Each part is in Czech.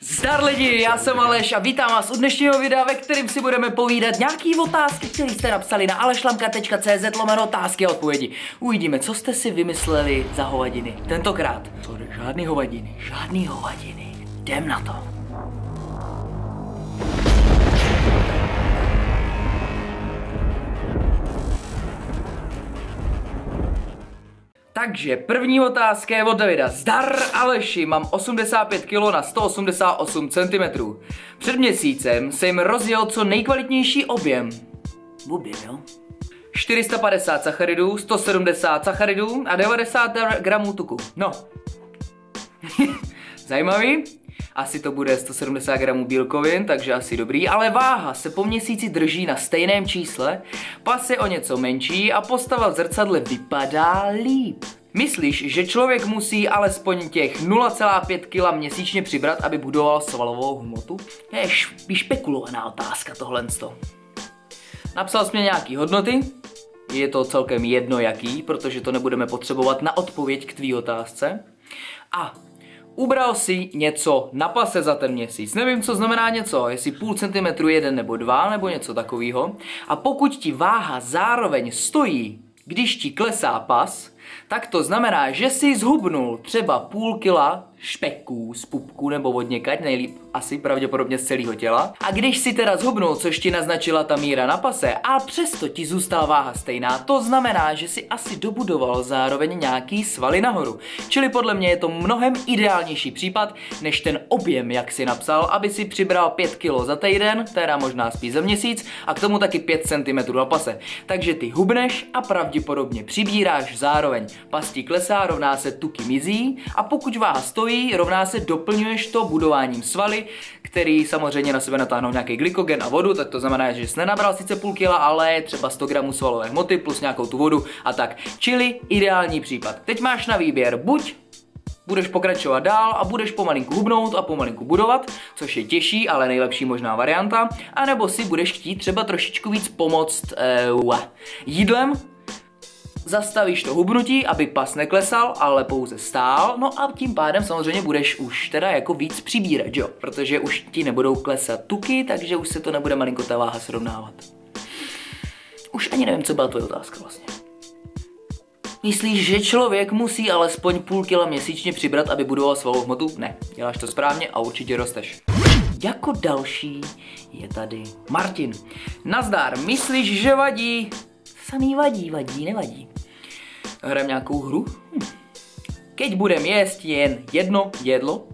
Zdar lidi, já jsem Aleš a vítám vás u dnešního videa, ve kterým si budeme povídat nějaký otázky, které jste napsali na alešlamka.cz lomeno otázky a odpovědi. Uvidíme, co jste si vymysleli za hovadiny. Tentokrát. Žádný hovadiny, žádný hovadiny. Jdem na to. Takže první otázka je od Davida. Zdar Aleši, mám 85 kg na 188 cm. Před měsícem jsem rozjel co nejkvalitnější objem. Objem, jo? 450 sacharidů, 170 sacharidů a 90 gramů tuku. No. Zajímavý? Asi to bude 170 gramů bílkovin, takže asi dobrý, ale váha se po měsíci drží na stejném čísle, pas je o něco menší a postava v zrcadle vypadá líp. Myslíš, že člověk musí alespoň těch 0,5 kg měsíčně přibrat, aby budoval svalovou hmotu? Je špekulovaná otázka tohle. Napsal jsi mě nějaký hodnoty, je to celkem jedno jaký, protože to nebudeme potřebovat na odpověď k tvý otázce. A ubral si něco na pase za ten měsíc. Nevím, co znamená něco, jestli půl centimetru jeden nebo dva, nebo něco takového. A pokud ti váha zároveň stojí, když ti klesá pas, tak to znamená, že si zhubnul třeba půl kila špeků z pupku nebo od někať, nejlíp asi pravděpodobně z celého těla. A když si teda zhubnul, což ti naznačila ta míra na pase, a přesto ti zůstala váha stejná, to znamená, že si asi dobudoval zároveň nějaký svaly nahoru. Čili podle mě je to mnohem ideálnější případ, než ten objem, jak si napsal, aby si přibral 5 kg za týden, teda možná spíš za měsíc, a k tomu taky 5 cm na pase. Takže ty hubneš a pravděpodobně přibíráš zároveň. Pastí klesá, rovná se tuky mizí a pokud váha stojí, rovná se doplňuješ to budováním svaly, který samozřejmě na sebe natáhnou nějaký glykogen a vodu, tak to znamená, že jsi nenabral sice půl kila, ale třeba 100 gramů svalové hmoty plus nějakou tu vodu a tak. Čili ideální případ. Teď máš na výběr buď budeš pokračovat dál a budeš pomalinku hubnout a pomalinku budovat, což je těžší, ale nejlepší možná varianta, anebo si budeš chtít třeba trošičku víc pomoct uh, jídlem, zastavíš to hubnutí, aby pas neklesal, ale pouze stál, no a tím pádem samozřejmě budeš už teda jako víc přibírat, jo, protože už ti nebudou klesat tuky, takže už se to nebude malinko ta váha srovnávat. Už ani nevím, co byla tvoje otázka vlastně. Myslíš, že člověk musí alespoň půl kila měsíčně přibrat, aby budoval svou hmotu? Ne, děláš to správně a určitě rosteš. Jako další je tady Martin. Nazdár, myslíš, že vadí? Samý vadí, vadí, nevadí hrem nějakou hru? Hm. Keď budem jíst jen jedno jedlo,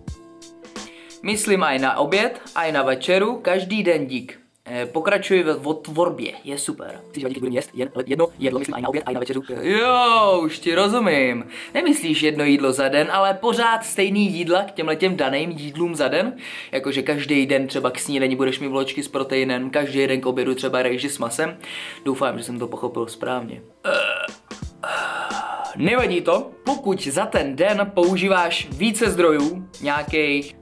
myslím aj na oběd, aj na večeru, každý den dík. Eh, pokračuji v tvorbě, je super. Chceš, že budeme jíst jen jedno jedlo, myslím aj na oběd, aj na večeru? Jo, už ti rozumím. Nemyslíš jedno jídlo za den, ale pořád stejný jídla k těmhle těm daným jídlům za den? Jakože každý den třeba k snídani budeš mít vločky s proteinem, každý den k obědu třeba rejži s masem. Doufám, že jsem to pochopil správně. Uh. Nevadí to, pokud za ten den používáš více zdrojů, nějakých...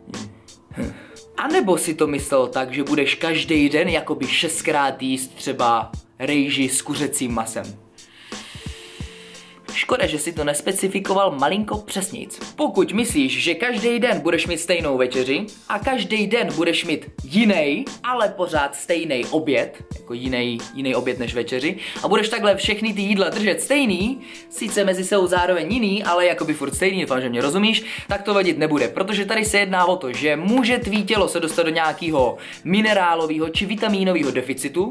A nebo si to myslel tak, že budeš každý den jakoby šestkrát jíst třeba rejži s kuřecím masem. Škoda, že si to nespecifikoval malinko přesnějc. Pokud myslíš, že každý den budeš mít stejnou večeři a každý den budeš mít jiný, ale pořád stejný oběd, jako jiný, jiný oběd než večeři, a budeš takhle všechny ty jídla držet stejný, sice mezi sebou zároveň jiný, ale jakoby furt stejný, doufám, že mě rozumíš, tak to vadit nebude, protože tady se jedná o to, že může tvý tělo se dostat do nějakého minerálového či vitamínového deficitu,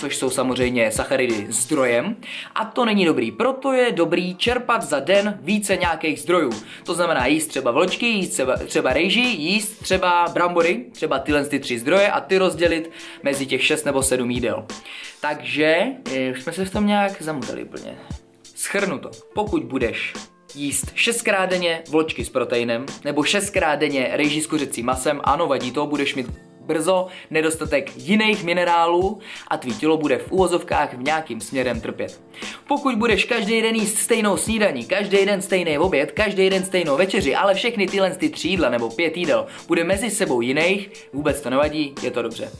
což jsou samozřejmě sacharidy zdrojem. A to není dobrý, proto je dobrý čerpat za den více nějakých zdrojů. To znamená jíst třeba vločky, jíst třeba, třeba rejži, jíst třeba brambory, třeba tyhle ty tři zdroje a ty rozdělit mezi těch 6 nebo 7 jídel. Takže je, už jsme se v tom nějak zamutali úplně. Schrnu to. Pokud budeš jíst 6 krát denně vločky s proteinem, nebo 6 krát denně rejži s kuřecím masem, ano, vadí to, budeš mít brzo nedostatek jiných minerálů a tvý tělo bude v úvozovkách v nějakým směrem trpět. Pokud budeš každý den jíst stejnou snídaní, každý den stejný oběd, každý den stejnou večeři, ale všechny tyhle ty tři jídla nebo pět jídel bude mezi sebou jiných, vůbec to nevadí, je to dobře.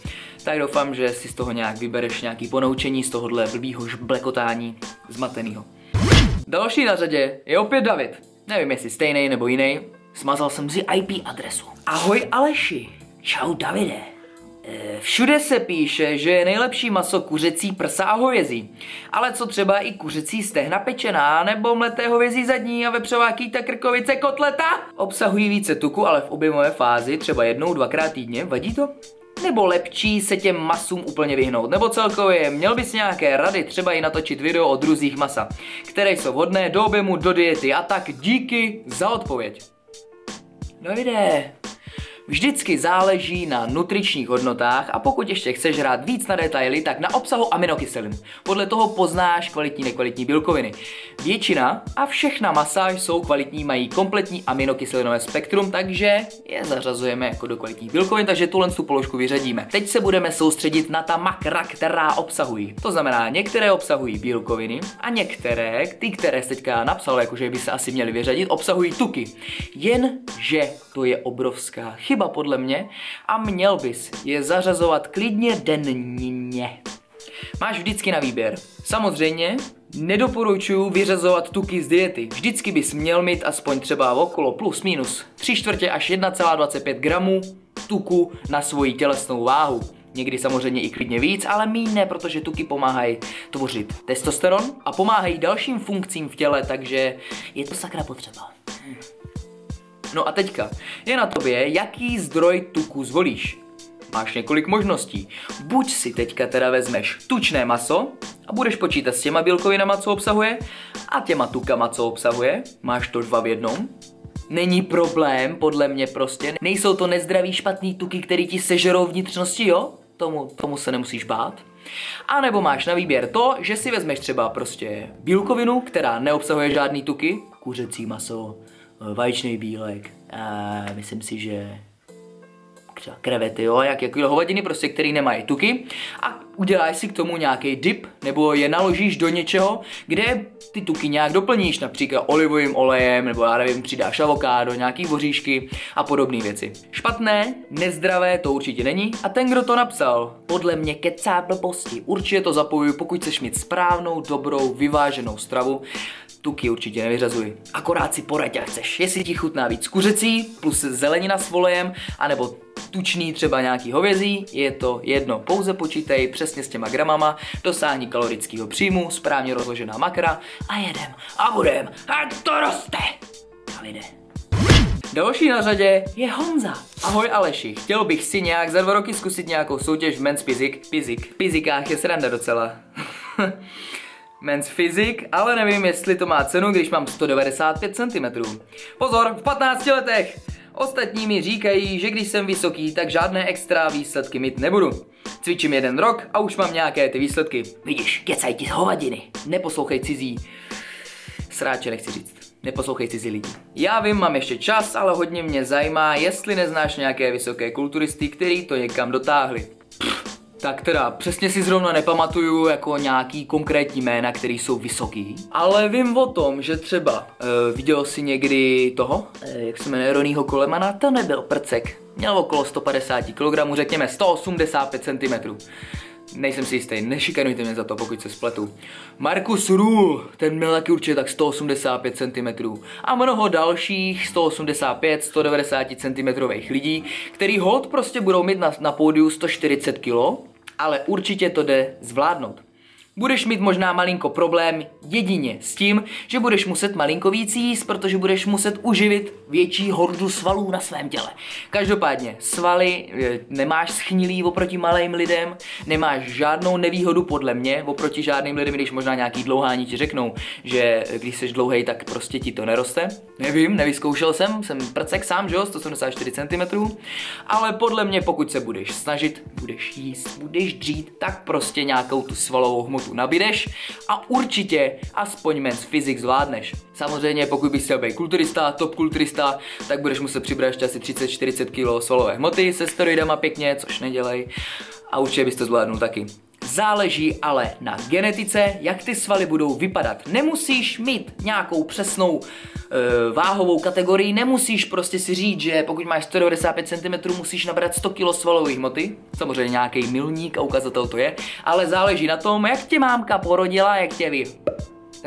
Tak doufám, že si z toho nějak vybereš nějaký ponoučení z tohohle blbýho blekotání zmatenýho. Další na řadě je opět David. Nevím, jestli stejný nebo jiný, Smazal jsem si IP adresu. Ahoj Aleši. Čau Davide. E, všude se píše, že je nejlepší maso kuřecí prsa a hovězí. Ale co třeba i kuřecí stehna pečená, nebo mleté hovězí zadní a vepřová kýta krkovice kotleta? Obsahují více tuku, ale v objemové fázi, třeba jednou, dvakrát týdně, vadí to? Nebo lepší se těm masům úplně vyhnout? Nebo celkově měl bys nějaké rady třeba i natočit video o druzích masa, které jsou vhodné do objemu, do diety a tak díky za odpověď. Davide, Vždycky záleží na nutričních hodnotách a pokud ještě chceš rád víc na detaily, tak na obsahu aminokyselin. Podle toho poznáš kvalitní nekvalitní bílkoviny. Většina a všechna masa jsou kvalitní, mají kompletní aminokyselinové spektrum, takže je zařazujeme jako do kvalitních bílkovin, takže tuhle tu položku vyřadíme. Teď se budeme soustředit na ta makra, která obsahují. To znamená, některé obsahují bílkoviny a některé, ty, které jsi teďka napsal, jakože by se asi měly vyřadit, obsahují tuky. Jenže to je obrovská chyba chyba podle mě a měl bys je zařazovat klidně denně. Máš vždycky na výběr. Samozřejmě nedoporučuju vyřazovat tuky z diety. Vždycky bys měl mít aspoň třeba okolo plus minus 3 čtvrtě až 1,25 gramů tuku na svoji tělesnou váhu. Někdy samozřejmě i klidně víc, ale méně, ne, protože tuky pomáhají tvořit testosteron a pomáhají dalším funkcím v těle, takže je to sakra potřeba. No a teďka, je na tobě, jaký zdroj tuku zvolíš. Máš několik možností. Buď si teďka teda vezmeš tučné maso a budeš počítat s těma bílkovinama, co obsahuje, a těma tukama, co obsahuje. Máš to dva v jednom. Není problém, podle mě prostě. Nejsou to nezdravý špatný tuky, který ti sežerou vnitřnosti, jo? Tomu, tomu se nemusíš bát. A nebo máš na výběr to, že si vezmeš třeba prostě bílkovinu, která neobsahuje žádný tuky, kuřecí maso, vaječný bílek a myslím si, že třeba krevety, jo, jak jako hovadiny prostě, který nemají tuky a uděláš si k tomu nějaký dip, nebo je naložíš do něčeho, kde ty tuky nějak doplníš, například olivovým olejem, nebo já nevím, přidáš avokádo, nějaký voříšky a podobné věci. Špatné, nezdravé to určitě není a ten, kdo to napsal, podle mě kecá blbosti. Určitě to zapojuju, pokud chceš mít správnou, dobrou, vyváženou stravu, tuky určitě nevyřazuj. Akorát si poraď, jak chceš. Jestli ti chutná víc kuřecí plus zelenina s volejem, anebo tučný třeba nějaký hovězí, je to jedno. Pouze počítej přesně s těma gramama, dosáhni kalorického příjmu, správně rozložená makra a jedem a budem a to roste. Davide. Další na řadě je Honza. Ahoj Aleši, chtěl bych si nějak za dva roky zkusit nějakou soutěž v Men's Physic. Physic. Fyzikách je sranda docela. Men's Physic, ale nevím, jestli to má cenu, když mám 195 cm. Pozor, v 15 letech! Ostatní mi říkají, že když jsem vysoký, tak žádné extra výsledky mít nebudu. Cvičím jeden rok a už mám nějaké ty výsledky. Vidíš, kecaj ti z hovadiny. Neposlouchej cizí. Sráče nechci říct. Neposlouchej cizí lidi. Já vím, mám ještě čas, ale hodně mě zajímá, jestli neznáš nějaké vysoké kulturisty, který to někam dotáhli. Tak teda, přesně si zrovna nepamatuju jako nějaký konkrétní jména, který jsou vysoký. Ale vím o tom, že třeba uh, viděl si někdy toho, uh, jak se jmenuje Ronýho Kolemana, to nebyl prcek. Měl okolo 150 kg, řekněme 185 cm. Nejsem si jistý, nešikanujte mě za to, pokud se spletu. Markus Rule, ten měl taky určitě tak 185 cm. A mnoho dalších 185-190 cm lidí, který hod prostě budou mít na, na pódiu 140 kg ale určitě to jde zvládnout. Budeš mít možná malinko problém jedině s tím, že budeš muset malinko víc jíst, protože budeš muset uživit větší hordu svalů na svém těle. Každopádně, svaly eh, nemáš schnilý oproti malým lidem, nemáš žádnou nevýhodu podle mě oproti žádným lidem, když možná nějaký dlouhání ti řeknou, že když jsi dlouhý, tak prostě ti to neroste. Nevím, nevyzkoušel jsem, jsem prcek sám, že jo, 174 cm, ale podle mě, pokud se budeš snažit, budeš jíst, budeš dřít, tak prostě nějakou tu svalovou hmotu tu nabídeš a určitě aspoň mens fyzik zvládneš. Samozřejmě pokud bys chtěl být kulturista, top kulturista, tak budeš muset přibrat ještě asi 30-40 kg svalové hmoty se steroidama pěkně, což nedělej a určitě bys to zvládnul taky. Záleží ale na genetice, jak ty svaly budou vypadat. Nemusíš mít nějakou přesnou e, váhovou kategorii, nemusíš prostě si říct, že pokud máš 195 cm, musíš nabrat 100 kg svalové hmoty. Samozřejmě nějaký milník a ukazatel to je, ale záleží na tom, jak tě mámka porodila, jak tě vy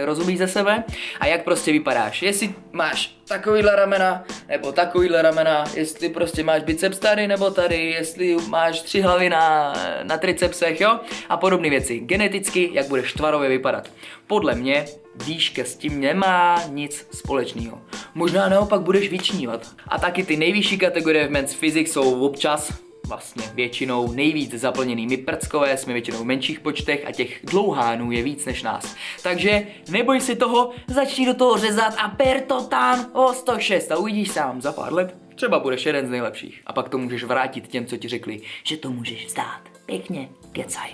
rozumíš ze sebe a jak prostě vypadáš. Jestli máš takovýhle ramena, nebo takovýhle ramena, jestli prostě máš biceps tady nebo tady, jestli máš tři hlavy na, na tricepsech, jo, a podobné věci. Geneticky, jak budeš tvarově vypadat. Podle mě výška s tím nemá nic společného. Možná naopak budeš vyčnívat. A taky ty nejvyšší kategorie v Men's Physics jsou občas vlastně většinou nejvíc zaplněný. My prckové jsme většinou v menších počtech a těch dlouhánů je víc než nás. Takže neboj si toho, začni do toho řezat a per to tam o 106 a uvidíš sám za pár let. Třeba budeš jeden z nejlepších a pak to můžeš vrátit těm, co ti řekli, že to můžeš vzdát. Pěkně, kecaj.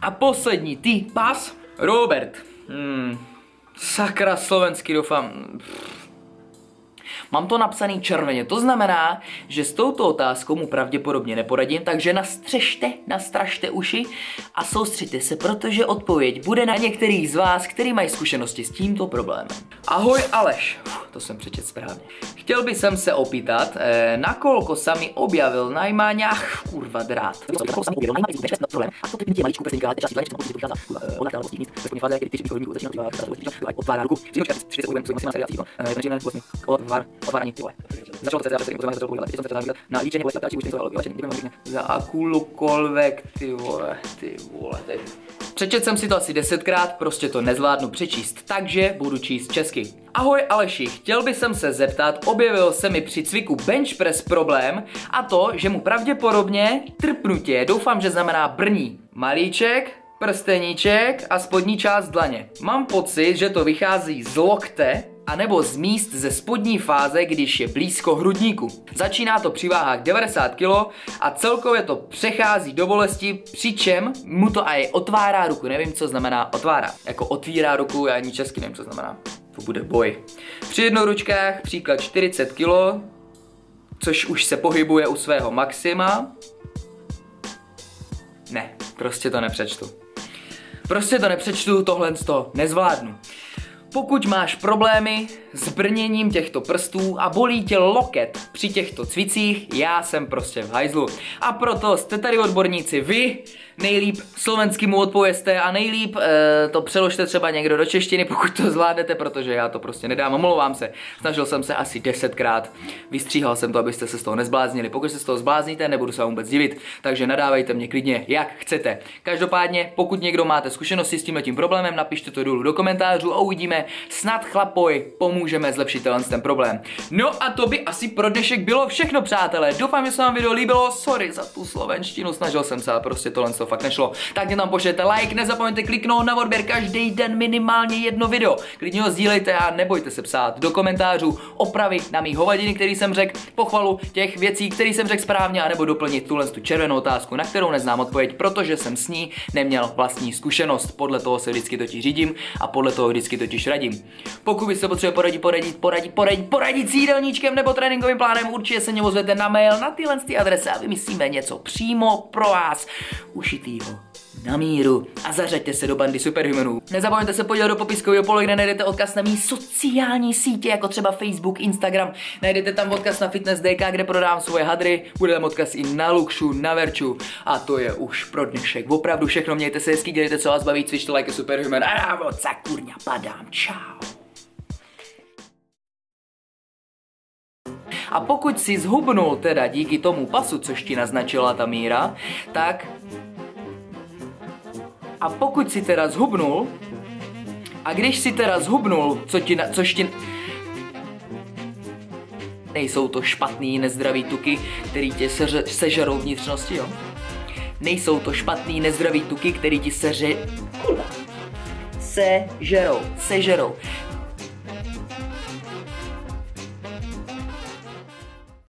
A poslední, ty, pas, Robert. Hmm, sakra slovenský doufám. Pff Mám to napsaný červeně, to znamená, že s touto otázkou mu pravděpodobně neporadím, takže nastřežte, nastražte uši a soustřiďte se, protože odpověď bude na některých z vás, kteří mají zkušenosti s tímto problémem. Ahoj Aleš, Uf, to jsem přečet správně. Chtěl bych sem se opýtat, eh, nakolko sami objavil najmáňách, kurva drát. Ona vlastně ruku. Části 30 újem, co maximálně seriácí, odvar, Otvárání, ty vole. Začalo to CCA, jsem to ale teď jsem se to na líčení bolesti, další už něco vylečení, děkujeme Za akulukolvek, ty vole, ty vole, teď. Přečet jsem si to asi desetkrát, prostě to nezvládnu přečíst, takže budu číst česky. Ahoj Aleši, chtěl bych se zeptat, objevil se mi při cviku bench press problém a to, že mu pravděpodobně trpnutě, doufám, že znamená brní. Malíček, prsteníček a spodní část dlaně. Mám pocit, že to vychází z lokte, anebo z míst ze spodní fáze, když je blízko hrudníku. Začíná to při váhách 90 kg a celkově to přechází do bolesti, přičem mu to aj otvárá ruku. Nevím, co znamená otvárá. Jako otvírá ruku, já ani česky nevím, co znamená. To bude boj. Při jednoručkách příklad 40 kg, což už se pohybuje u svého maxima. Ne, prostě to nepřečtu. Prostě to nepřečtu, tohle to nezvládnu. Pokud máš problémy s brněním těchto prstů a bolí tě loket při těchto cvicích, já jsem prostě v hajzlu. A proto jste tady odborníci vy, nejlíp slovensky mu odpověste a nejlíp e, to přeložte třeba někdo do češtiny, pokud to zvládnete, protože já to prostě nedám, omlouvám se. Snažil jsem se asi desetkrát, vystříhal jsem to, abyste se z toho nezbláznili. Pokud se z toho zblázníte, nebudu se vám vůbec divit, takže nadávejte mě klidně, jak chcete. Každopádně, pokud někdo máte zkušenosti s tím problémem, napište to dolů do komentářů a uvidíme, snad chlapoj pomůžeme zlepšit ten problém. No a to by asi pro dnešek bylo všechno, přátelé. Doufám, že se vám video líbilo, sorry za tu slovenštinu, snažil jsem se, ale prostě tohle to fakt nešlo. Tak mě tam pošlete like, nezapomeňte kliknout na odběr každý den minimálně jedno video. Klidně ho sdílejte a nebojte se psát do komentářů opravy na mý hovadiny, který jsem řekl, pochvalu těch věcí, které jsem řekl správně, anebo doplnit tuhle tu červenou otázku, na kterou neznám odpověď, protože jsem s ní neměl vlastní zkušenost. Podle toho se vždycky totiž řídím a podle toho vždycky totiž radím. Pokud byste potřebovali poradit, poradit, poradit, poradit, poradit s jídelníčkem nebo tréninkovým plánem, určitě se mě ozvete na mail na tyhle adrese a vymyslíme něco přímo pro vás. Uši určitýho na míru a zařaďte se do bandy superhumanů. Nezapomeňte se podívat do popiskového pole, kde najdete odkaz na mý sociální sítě, jako třeba Facebook, Instagram. Najdete tam odkaz na Fitness DK, kde prodávám svoje hadry, bude tam odkaz i na Luxu, na Verču. A to je už pro dnešek. Opravdu všechno, mějte se hezky, dělejte, co vás baví, cvičte like superhuman. A moc kurňa padám. Čau. A pokud si zhubnul teda díky tomu pasu, což ti naznačila ta míra, tak a pokud si teda zhubnul, a když si teda zhubnul, co ti na, což ti... Nejsou to špatný, nezdravý tuky, který tě seře, sežerou vnitřnosti, jo? Nejsou to špatný, nezdravý tuky, který ti seře... Sežerou, sežerou.